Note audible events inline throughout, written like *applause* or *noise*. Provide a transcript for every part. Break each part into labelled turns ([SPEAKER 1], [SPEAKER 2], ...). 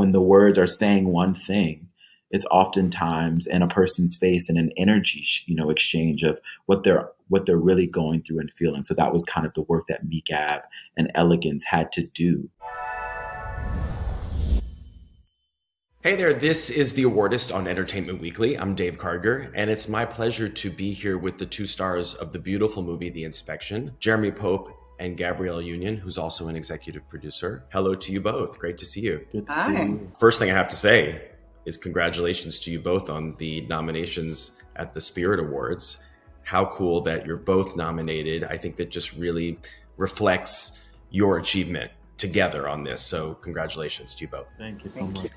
[SPEAKER 1] when the words are saying one thing, it's oftentimes in a person's face and an energy, you know, exchange of what they're what they're really going through and feeling. So that was kind of the work that Me Gab and Elegance had to do.
[SPEAKER 2] Hey there, this is The Awardist on Entertainment Weekly. I'm Dave Karger, and it's my pleasure to be here with the two stars of the beautiful movie The Inspection, Jeremy Pope and Gabrielle Union, who's also an executive producer. Hello to you both. Great to see you.
[SPEAKER 1] Good to
[SPEAKER 3] Hi.
[SPEAKER 1] see you.
[SPEAKER 2] First thing I have to say is congratulations to you both on the nominations at the Spirit Awards. How cool that you're both nominated. I think that just really reflects your achievement together on this. So, congratulations to you both.
[SPEAKER 1] Thank you so
[SPEAKER 3] Thank
[SPEAKER 1] much.
[SPEAKER 3] you.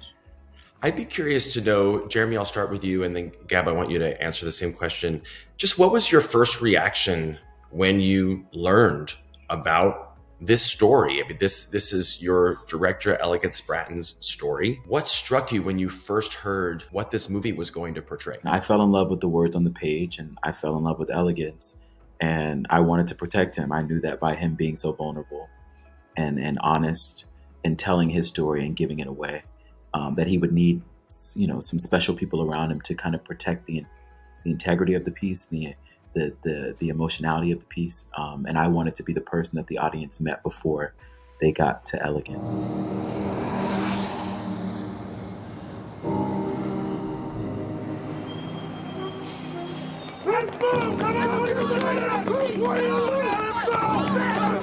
[SPEAKER 2] I'd be curious to know, Jeremy, I'll start with you, and then Gab, I want you to answer the same question. Just what was your first reaction when you learned about this story? I mean, this this is your director, Elegance Bratton's story. What struck you when you first heard what this movie was going to portray?
[SPEAKER 1] I fell in love with the words on the page and I fell in love with elegance and I wanted to protect him. I knew that by him being so vulnerable and, and honest and telling his story and giving it away, um, that he would need, you know, some special people around him to kind of protect the, the integrity of the piece, the, the, the, the emotionality of the piece. Um, and I wanted to be the person that the audience met before they got to elegance.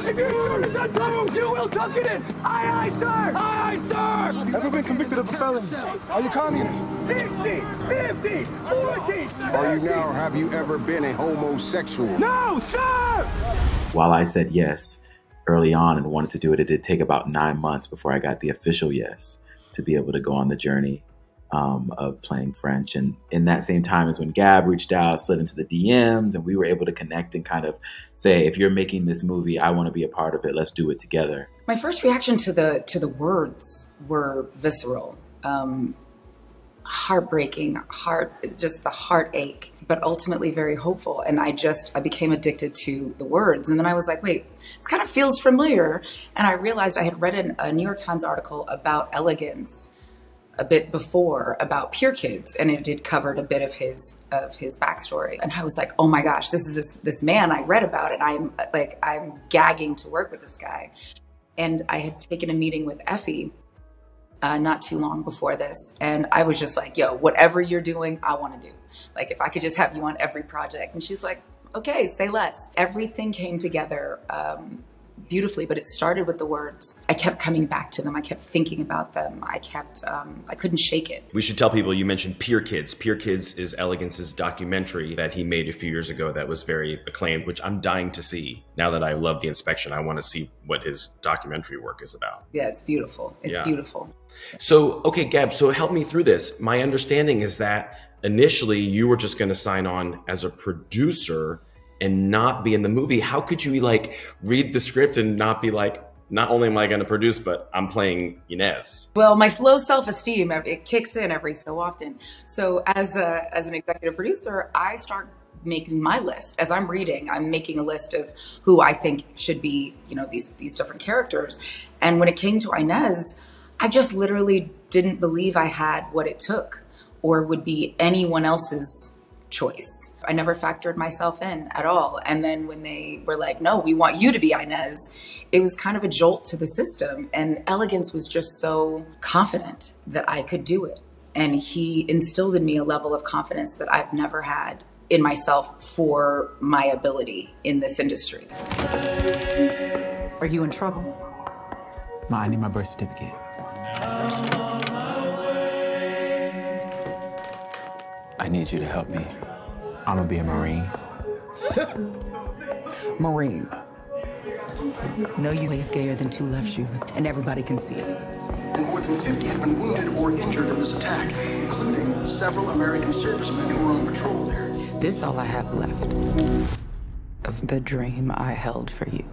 [SPEAKER 4] If you're sure it's not true, you will tuck it in. Aye, aye, sir. Aye, aye, sir.
[SPEAKER 5] Have you ever been convicted of a felony? Are you communist?
[SPEAKER 4] 60, 50, 40.
[SPEAKER 5] Are you now, or have you ever been a homosexual?
[SPEAKER 4] No, sir.
[SPEAKER 1] while I said yes early on and wanted to do it, it did take about nine months before I got the official yes to be able to go on the journey um, of playing French. And in that same time is when Gab reached out, slid into the DMs, and we were able to connect and kind of say, if you're making this movie, I want to be a part of it. Let's do it together.
[SPEAKER 3] My first reaction to the to the words were visceral, um, heartbreaking, heart just the heartache, but ultimately very hopeful. And I just I became addicted to the words, and then I was like, wait, this kind of feels familiar. And I realized I had read an, a New York Times article about elegance a bit before about Pier Kids, and it had covered a bit of his of his backstory. And I was like, oh my gosh, this is this this man I read about, and I'm like I'm gagging to work with this guy. And I had taken a meeting with Effie uh, not too long before this, and I was just like, yo, whatever you're doing, I want to do. Like if I could just have you on every project. And she's like, okay, say less. Everything came together. Um, beautifully, but it started with the words. I kept coming back to them. I kept thinking about them. I kept, um, I couldn't shake it.
[SPEAKER 2] We should tell people you mentioned Pier Kids. Pier Kids is Elegance's documentary that he made a few years ago that was very acclaimed, which I'm dying to see. Now that I love the inspection, I want to see what his documentary work is about.
[SPEAKER 3] Yeah, it's beautiful. It's
[SPEAKER 2] Yeah.
[SPEAKER 3] beautiful.
[SPEAKER 2] So, okay, Gab, so help me through this. My understanding is that initially you were just going to sign on as a producer and not be in the movie. How could you like read the script and not be like, not only am I going to produce, but I'm playing Inez?
[SPEAKER 3] Well, my low self-esteem it kicks in every so often. So as a as an executive producer, I start making my list as I'm reading. I'm making a list of who I think should be, you know, these these different characters. And when it came to Inez, I just literally didn't believe I had what it took or would be anyone else's choice. I never factored myself in at all. And then when they were like, no, we want you to be Inez, it was kind of a jolt to the system. And Elegance was just so confident that I could do it. And he instilled in me a level of confidence that I've never had in myself for my ability in this industry.
[SPEAKER 6] Are you in trouble?
[SPEAKER 7] Ma, I need my birth certificate. I need you to help me. I'm gonna be a Marine. *laughs*
[SPEAKER 6] Marines. No you way gayer than two left shoes, and everybody can see it.
[SPEAKER 8] and more than 50 had been wounded or injured in this attack, including several American servicemen who were on patrol there.
[SPEAKER 6] This all I have left of the dream I held for you.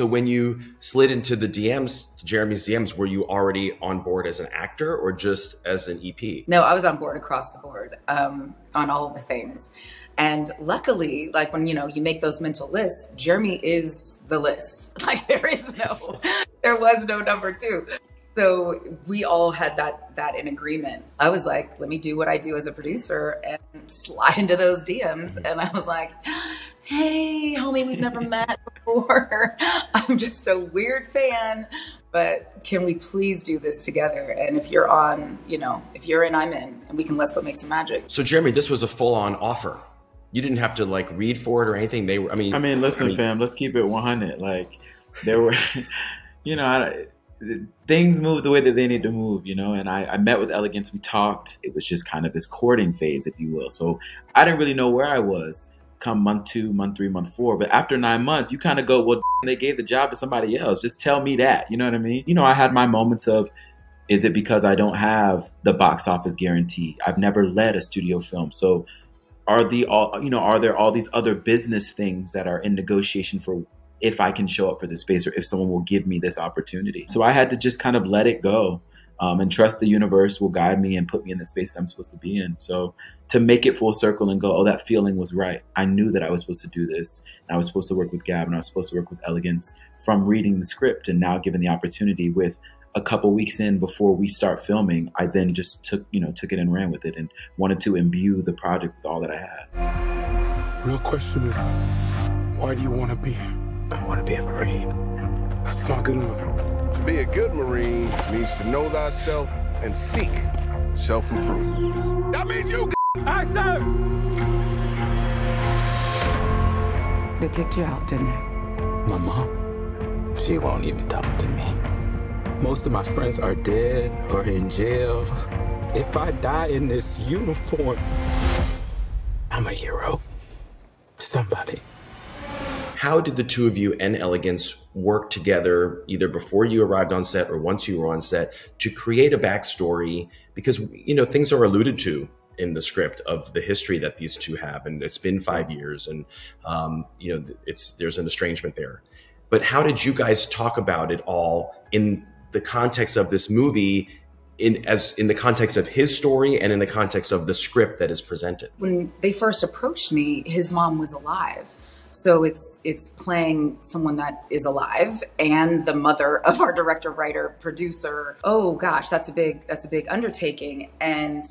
[SPEAKER 2] So when you slid into the DMs, Jeremy's DMs, were you already on board as an actor or just as an EP?
[SPEAKER 3] No, I was on board across the board um, on all of the things. And luckily, like when you know you make those mental lists, Jeremy is the list. *laughs* Like there is no, there was no number two. so we all had that that in agreement. I was like, let me do what I do as a producer and slide into those DMs. And I was like, hey, homie, we've never met before. *laughs* I'm just a weird fan, but can we please do this together? And if you're on, you know, if you're in, I'm in, and we can let's go make some magic.
[SPEAKER 2] So, Jeremy, this was a full on offer. You didn't have to like read for it or anything. They were, I mean,
[SPEAKER 1] I mean, listen, I mean, fam, let's keep it 100. Like, there were, *laughs* you know, I, things move the way that they need to move, you know. And I, I, met with Elegance. We talked. It was just kind of this courting phase, if you will. So I didn't really know where I was come month two, month three, month four. But after nine months, you kind of go, well, *laughs* they gave the job to somebody else. Just tell me that. You know what I mean? You know, I had my moments of, is it because I don't have the box office guarantee? I've never led a studio film, so are the all you know are there all these other business things that are in negotiation for if I can show up for this space or if someone will give me this opportunity. So I had to just kind of let it go um, and trust the universe will guide me and put me in the space I'm supposed to be in. So to make it full circle and go, oh, that feeling was right. I knew that I was supposed to do this. And I was supposed to work with Gab and I was supposed to work with Elegance from reading the script and now given the opportunity with a couple weeks in before we start filming, I then just took, you know, took it and ran with it and wanted to imbue the project with all that I had.
[SPEAKER 5] Real question is, why do you want to be here?
[SPEAKER 7] I want to be a Marine.
[SPEAKER 5] That's not good enough.
[SPEAKER 9] To be a good Marine means to know thyself and seek self-improvement. That means you.
[SPEAKER 4] Aye, sir.
[SPEAKER 6] They kicked you out, didn't they?
[SPEAKER 7] My mom, she won't even talk to me. Most of my friends are dead or in jail. If I die in this uniform, I'm a hero. Somebody
[SPEAKER 2] how did the two of you and Elegance work together, either before you arrived on set or once you were on set, to create a backstory? Because you know things are alluded to in the script of the history that these two have, and it's been five years, and um, you know it's there's an estrangement there. But how did you guys talk about it all in the context of this movie in as in the context of his story and in the context of the script that is presented.
[SPEAKER 3] When they first approached me, his mom was alive. So it's it's playing someone that is alive and the mother of our director, writer, producer. Oh gosh, that's a big that's a big undertaking. And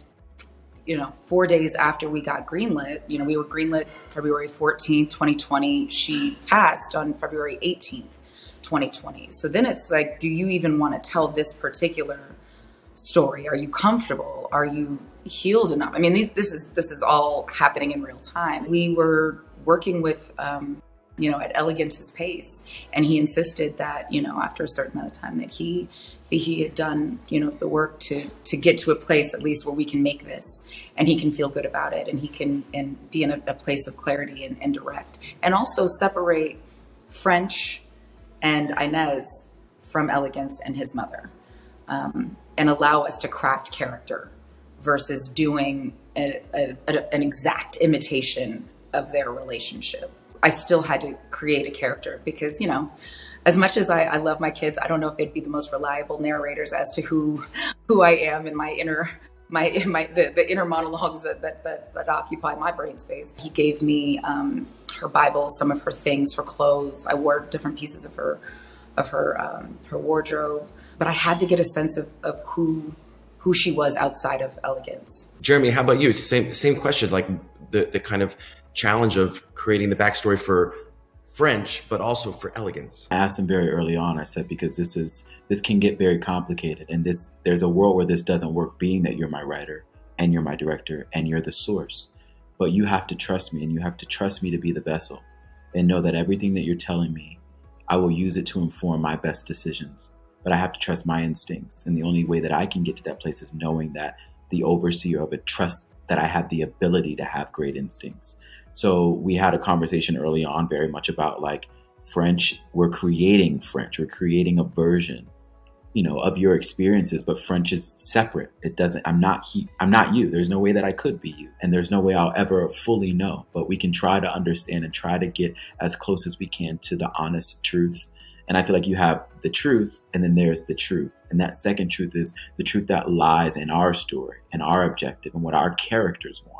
[SPEAKER 3] you know, four days after we got greenlit, you know, we were greenlit February 14th, 2020. She passed on February 18th, 2020. So then it's like, do you even want to tell this particular story? Are you comfortable? Are you healed enough? I mean, these, this is this is all happening in real time. We were working with, um, you know, at Elegance's pace. And he insisted that, you know, after a certain amount of time that he, he had done, you know, the work to, to get to a place at least where we can make this and he can feel good about it and he can and be in a, a place of clarity and, and direct and also separate French and Inez from Elegance and his mother um, and allow us to craft character versus doing a, a, a, an exact imitation of their relationship. I still had to create a character because, you know, as much as I, I, love my kids, I don't know if they'd be the most reliable narrators as to who who I am in my inner my my the, the inner monologues that, that, that that occupy my brain space. He gave me um, her Bible, some of her things, her clothes. I wore different pieces of her of her um, her wardrobe, but I had to get a sense of, of who who she was outside of elegance.
[SPEAKER 2] Jeremy, how about you? Same same question. Like the the kind of challenge of creating the backstory for French, but also for elegance?
[SPEAKER 1] I asked him very early on. I said because this is this can get very complicated, and this there's a world where this doesn't work. Being that you're my writer and you're my director and you're the source, but you have to trust me, and you have to trust me to be the vessel, and know that everything that you're telling me, I will use it to inform my best decisions. But I have to trust my instincts, and the only way that I can get to that place is knowing that the overseer of it trusts that I have the ability to have great instincts. So we had a conversation early on very much about like French, we're creating French, we're creating a version, you know, of your experiences, but French is separate. It doesn't, I'm not he, I'm not you. There's no way that I could be you. And there's no way I'll ever fully know, but we can try to understand and try to get as close as we can to the honest truth. And I feel like you have the truth and then there's the truth. And that second truth is the truth that lies in our story and our objective and what our characters want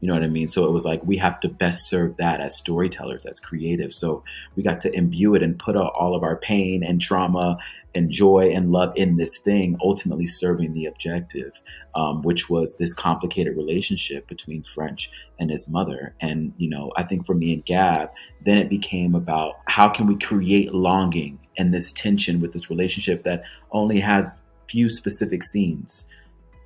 [SPEAKER 1] You know what I mean? So it was like we have to best serve that as storytellers, as creatives. So we got to imbue it and put all of our pain and trauma and joy and love in this thing, ultimately serving the objective, um, which was this complicated relationship between French and his mother. And, you know, I think for me and Gab, then it became about how can we create longing and this tension with this relationship that only has few specific scenes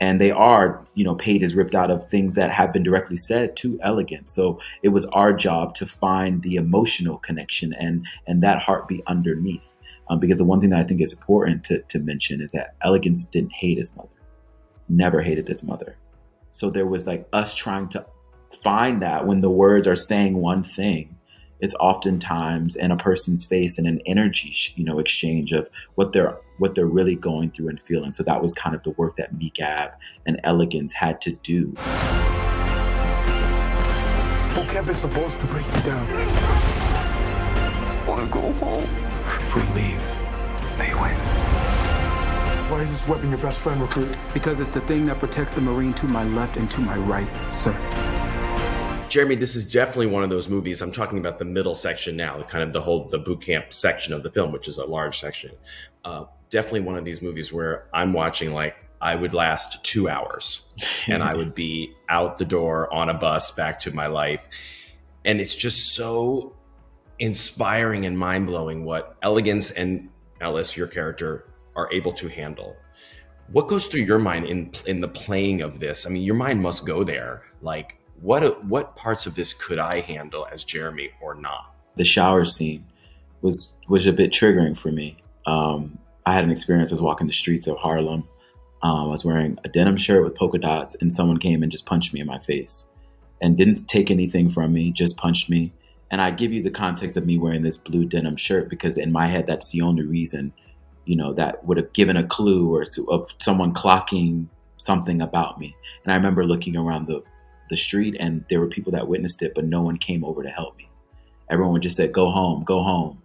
[SPEAKER 1] and they are, you know, paid is ripped out of things that have been directly said to elegance. So it was our job to find the emotional connection and and that heartbeat underneath. Um, because the one thing that I think is important to, to mention is that elegance didn't hate his mother, never hated his mother. So there was like us trying to find that when the words are saying one thing, it's oftentimes in a person's face and an energy, you know, exchange of what they're what they're really going through and feeling. So that was kind of the work that me, Gab, and Elegance had to do.
[SPEAKER 5] Vocab is supposed to break you down.
[SPEAKER 4] Wanna go home?
[SPEAKER 5] If we leave, they win. Why is this weapon your best friend, Recruit?
[SPEAKER 7] Because it's the thing that protects the Marine to my left and to my right, sir.
[SPEAKER 2] Jeremy, this is definitely one of those movies. I'm talking about the middle section now, kind of the whole the boot camp section of the film, which is a large section. Uh, definitely one of these movies where I'm watching like I would last two hours, and I would be out the door on a bus back to my life, and it's just so inspiring and mind blowing what elegance and Ellis, your character, are able to handle. What goes through your mind in in the playing of this? I mean, your mind must go there, like what what parts of this could I handle as Jeremy or not?
[SPEAKER 1] The shower scene was was a bit triggering for me. Um, I had an experience. I was walking the streets of Harlem. Um, I was wearing a denim shirt with polka dots, and someone came and just punched me in my face, and didn't take anything from me. Just punched me. And I give you the context of me wearing this blue denim shirt because in my head, that's the only reason, you know, that would have given a clue or to, of someone clocking something about me. And I remember looking around the the street and there were people that witnessed it, but no one came over to help me. Everyone just said, go home, go home.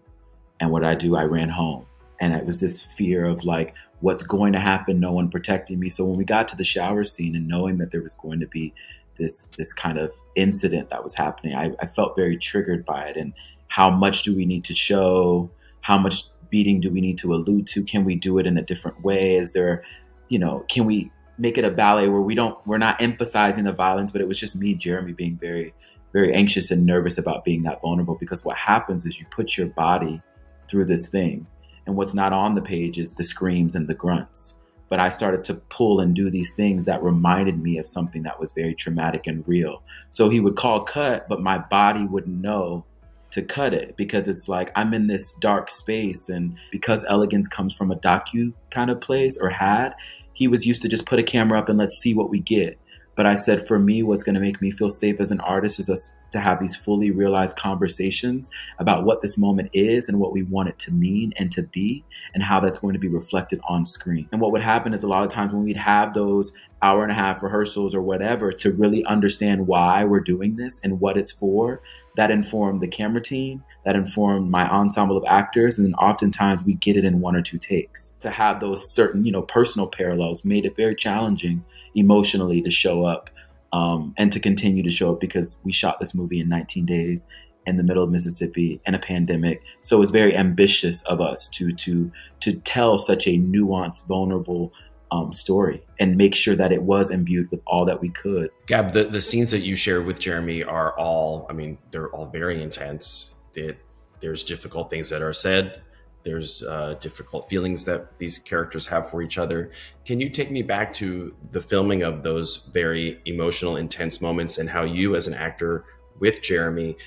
[SPEAKER 1] And what I do, I ran home. And it was this fear of like, what's going to happen? No one protecting me. So when we got to the shower scene and knowing that there was going to be this, this kind of incident that was happening, I, I felt very triggered by it. And how much do we need to show? How much beating do we need to allude to? Can we do it in a different way? Is there, you know, can we make it a ballet where we don't we're not emphasizing the violence, but it was just me, Jeremy, being very very anxious and nervous about being that vulnerable because what happens is you put your body through this thing and what's not on the page is the screams and the grunts. But i started to pull and do these things that reminded me of something that was very traumatic and real. So he would call cut but my body wouldn't know to cut it because it's like i'm in this dark space and because elegance comes from a docu kind of place or had he was used to just put a camera up and let's see what we get. But I said, for me, what's going to make me feel safe as an artist is us to have these fully realized conversations about what this moment is and what we want it to mean and to be and how that's going to be reflected on screen. And what would happen is a lot of times when we'd have those hour and a half rehearsals or whatever to really understand why we're doing this and what it's for, that informed the camera team, that informed my ensemble of actors, and then oftentimes we get it in one or two takes. To have those certain, you know, personal parallels made it very challenging emotionally to show up um, and to continue to show up because we shot this movie in 19 days in the middle of Mississippi in a pandemic. So it was very ambitious of us to to to tell such a nuanced, vulnerable um, story and make sure that it was imbued with all that we could.
[SPEAKER 2] Gab, the, the scenes that you shared with Jeremy are all, I mean, they're all very intense. It, there's difficult things that are said. There's uh, difficult feelings that these characters have for each other. Can you take me back to the filming of those very emotional, intense moments and how you, as an actor with Jeremy,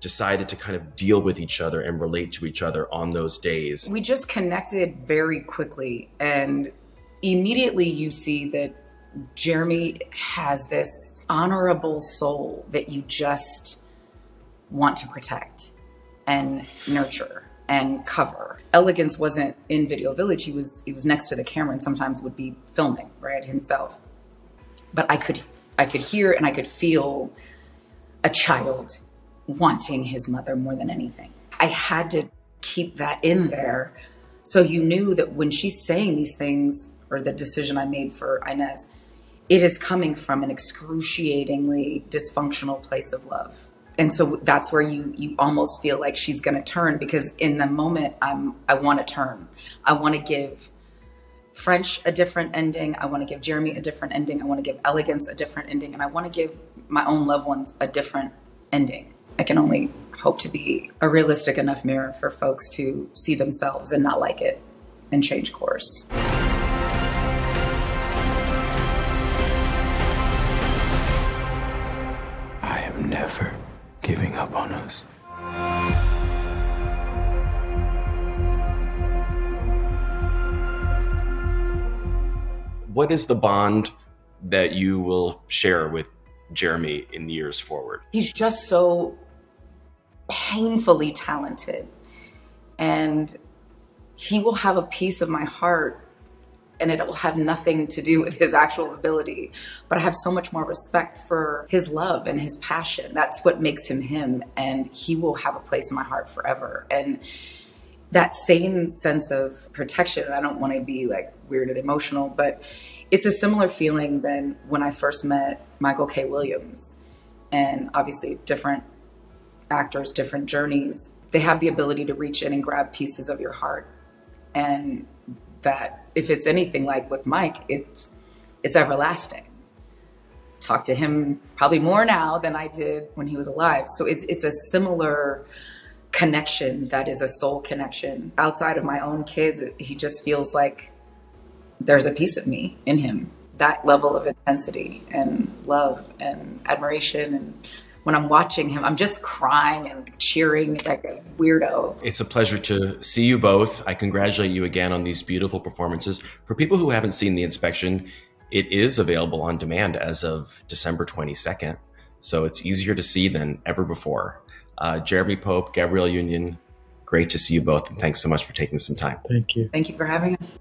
[SPEAKER 2] decided to kind of deal with each other and relate to each other on those days?
[SPEAKER 3] We just connected very quickly. And immediately you see that Jeremy has this honorable soul that you just want to protect and nurture and cover. Elegance wasn't in Video Village. He was he was next to the camera and sometimes would be filming, right, himself. But I could I could hear and I could feel a child wanting his mother more than anything. I had to keep that in there so you knew that when she's saying these things or the decision I made for Inez, it is coming from an excruciatingly dysfunctional place of love. And so that's where you you almost feel like she's going to turn because in the moment i'm i want to turn. I want to give french a different ending. I want to give jeremy a different ending. I want to give elegance a different ending. And i want to give my own loved ones a different ending. I can only hope to be a realistic enough mirror for folks to see themselves and not like it and change course
[SPEAKER 7] giving up on us.
[SPEAKER 2] What is the bond that you will share with Jeremy in the years forward?
[SPEAKER 3] he's just so painfully talented and he will have a piece of my heart and it will have nothing to do with his actual ability but i have so much more respect for his love and his passion. That's what makes him him and he will have a place in my heart forever. And that same sense of protection i don't want to be like weird and emotional but it's a similar feeling than when i first met michael k. Williams. And obviously different actors different journeys. They have the ability to reach in and grab pieces of your heart. And that if it's anything like with mike it's it's everlasting. Talk to him probably more now than i did when he was alive. So it's it's a similar connection that is a soul connection. Outside of my own kids he just feels like there's a piece of me in him. That level of intensity and love and admiration and when i'm watching him i'm just crying and cheering like a weirdo
[SPEAKER 2] It's a pleasure to see you both. I congratulate you again on these beautiful performances. For people who haven't seen the inspection, it is available on demand as of December 22nd. So it's easier to see than ever before. Uh, Jeremy Pope, Gabrielle Union, great to see you both. And thanks so much for taking some time.
[SPEAKER 1] Thank you.
[SPEAKER 3] thank you for having us